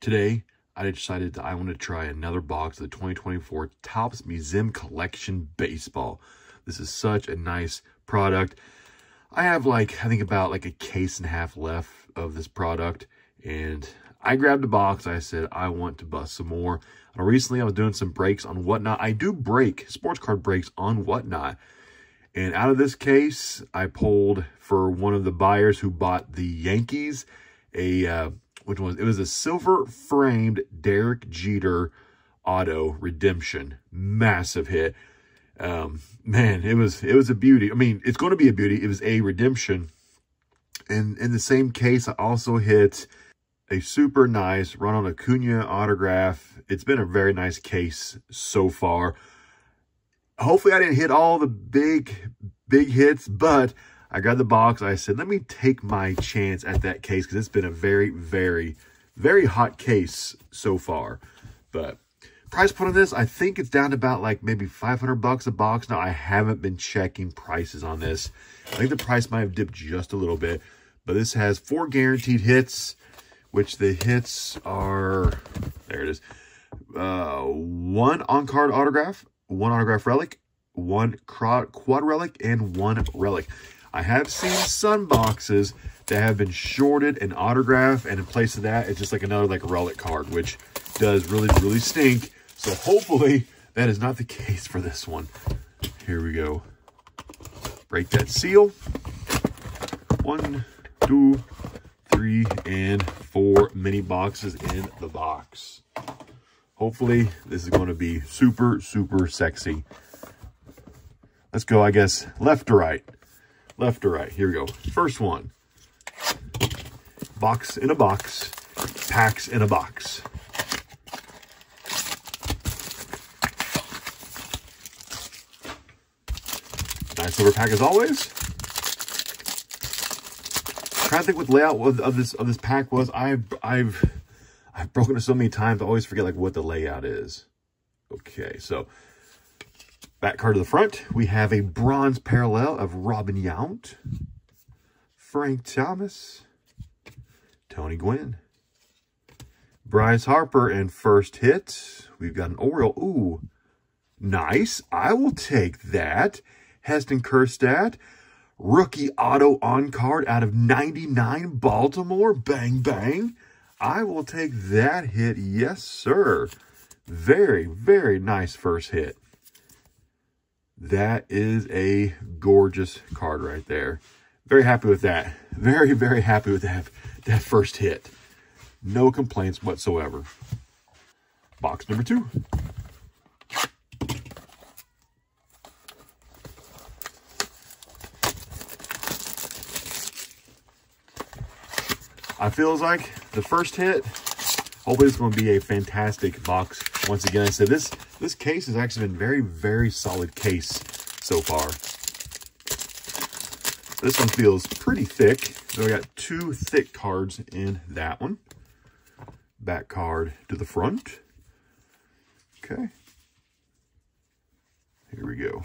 Today, I decided that I want to try another box of the 2024 Topps Museum Collection Baseball. This is such a nice product. I have like, I think about like a case and a half left of this product. And I grabbed a box. I said, I want to bust some more. Recently I was doing some breaks on Whatnot. I do break sports card breaks on Whatnot. And out of this case, I pulled for one of the buyers who bought the Yankees, a, uh, which was, it was a silver framed Derek Jeter auto redemption. Massive hit. Um, man, it was, it was a beauty. I mean, it's going to be a beauty. It was a redemption. And in the same case, I also hit a super nice Ronald Acuna autograph. It's been a very nice case so far. Hopefully I didn't hit all the big, big hits, but I got the box. I said, let me take my chance at that case because it's been a very, very, very hot case so far. But price point on this, I think it's down to about like maybe 500 bucks a box. Now, I haven't been checking prices on this. I think the price might have dipped just a little bit, but this has four guaranteed hits, which the hits are, there it is, uh, one on-card autograph, one autograph relic, one quad relic, and one relic. I have seen sun boxes that have been shorted and autographed, and in place of that, it's just like another like relic card, which does really, really stink. So hopefully that is not the case for this one. Here we go. Break that seal. One, two, three, and four mini boxes in the box. Hopefully this is going to be super, super sexy. Let's go, I guess, left to right. Left or right. Here we go. First one. Box in a box. Packs in a box. Nice silver pack as always. I'm trying to think what layout of this of this pack was. I've I've I've broken it so many times. I always forget like what the layout is. Okay, so back card to the front, we have a bronze parallel of Robin Yount, Frank Thomas, Tony Gwynn, Bryce Harper, and first hit, we've got an Oriole. Ooh, nice. I will take that. Heston Kjerstad, rookie auto on card out of 99 Baltimore. Bang, bang. I will take that hit. Yes, sir. Very, very nice first hit. That is a gorgeous card right there. Very happy with that. Very, very happy with that, that first hit. No complaints whatsoever. Box number two. I feels like the first hit, hopefully it's going to be a fantastic box. Once again, I said this, this case has actually been very, very solid case so far. This one feels pretty thick. So I got two thick cards in that one. Back card to the front. Okay. Here we go.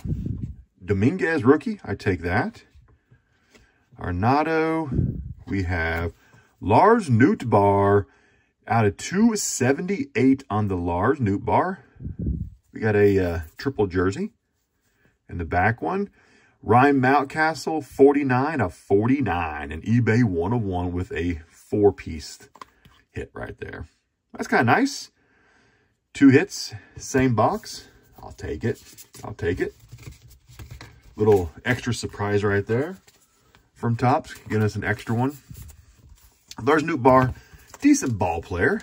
Dominguez rookie, I take that. Arenado, we have Lars Nootbaar out of 278 on the Lars Nootbaar, We got a uh, triple jersey. in the back one, Ryan Mountcastle, 49 of 49. An eBay 101 with a four-piece hit right there. That's kind of nice. Two hits, same box. I'll take it. I'll take it. Little extra surprise right there from Topps, giving us an extra one. Lars Nootbaar, decent ball player.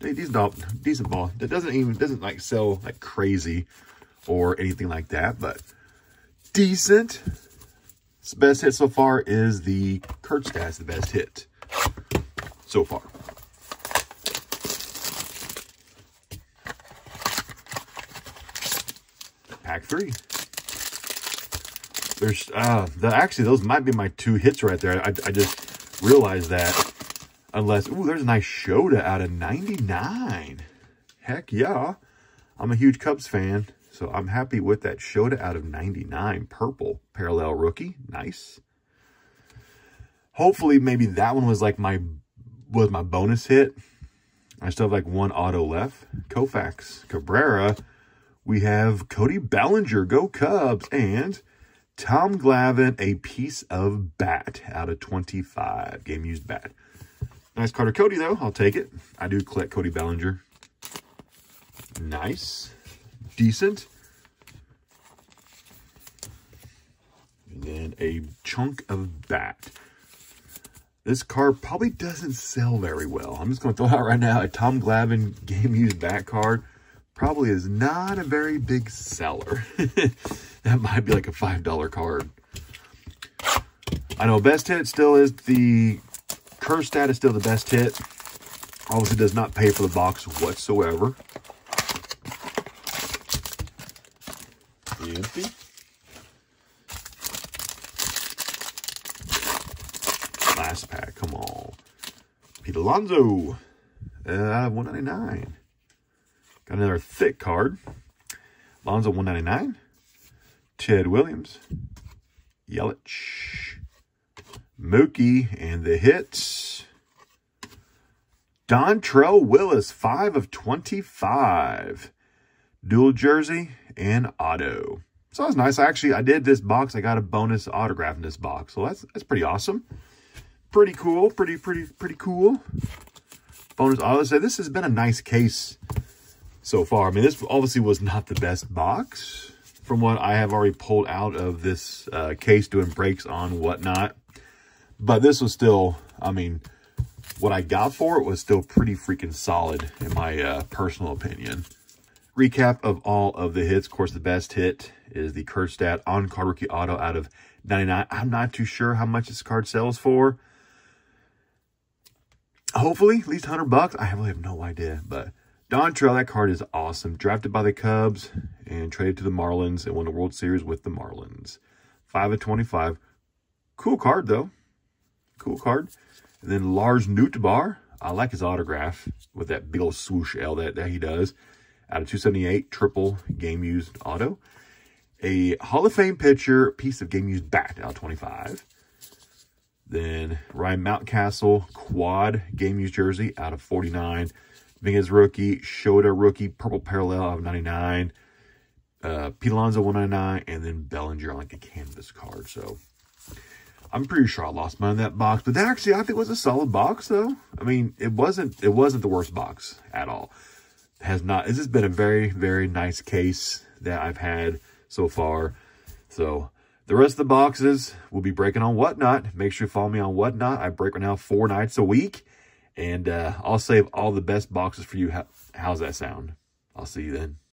Decent, decent ball. That doesn't even, doesn't like sell like crazy or anything like that, but decent. The best hit so far is the Kjerstad, the best hit so far. Pack three. There's, uh, the, actually, those might be my two hits right there. I, I just realized that Unless, ooh, there's a nice Shota out of 99. Heck yeah. I'm a huge Cubs fan, so I'm happy with that Shota out of 99. Purple parallel rookie. Nice. Hopefully, maybe that one was like my, was my bonus hit. I still have like one auto left. Koufax, Cabrera. We have Cody Bellinger, go Cubs, and Tom Glavine, a piece of bat out of 25. Game used bat. Nice Carter Cody, though. I'll take it. I do collect Cody Bellinger. Nice. Decent. And then a chunk of bat. This card probably doesn't sell very well. I'm just going to throw out right now a Tom Glavine game used bat card. Probably is not a very big seller. that might be like a $5 card. I know best hit still is the Kjerstad is still the best hit. Obviously does not pay for the box whatsoever. Empty. Last pack, come on. Pete Alonso, uh, 199. Got another thick card. Alonso, 199. Ted Williams. Yelich. Mookie and the hits. Dontrelle Willis, 5 of 25. Dual jersey and auto. So that's nice. Actually, I did this box. I got a bonus autograph in this box. So that's that's pretty awesome pretty cool. Pretty, pretty, pretty cool. Bonus auto. So this has been a nice case so far. I mean, this obviously was not the best box from what I have already pulled out of this uh, case doing breaks on whatnot. But this was still, I mean, what I got for it was still pretty freaking solid in my uh, personal opinion. Recap of all of the hits. Of course, the best hit is the Kjerstad on-card rookie auto out of 99. I'm not too sure how much this card sells for hopefully at least 100 bucks. I really have no idea, but Dontrelle, that card is awesome. Drafted by the Cubs and traded to the Marlins and won the World Series with the Marlins. 5 of 25. Cool card, though. Cool card. And then Lars Nootbaar. I like his autograph with that big old swoosh L that, that he does. Out of 278, triple game used auto. A Hall of Fame pitcher, piece of game used bat out of 25. Then Ryan Mountcastle, quad game used jersey out of 49. Vingas rookie, Shota rookie, purple parallel out of 99. Uh, Pete Alonso 199, and then Bellinger on like a canvas card. So I'm pretty sure I lost mine in that box, but that actually I think it was a solid box though. I mean, it wasn't it wasn't the worst box at all. It has not. This has been a very very nice case that I've had so far. So the rest of the boxes will be breaking on Whatnot. Make sure you follow me on Whatnot. I break right now four nights a week. And uh, I'll save all the best boxes for you. How's that sound? I'll see you then.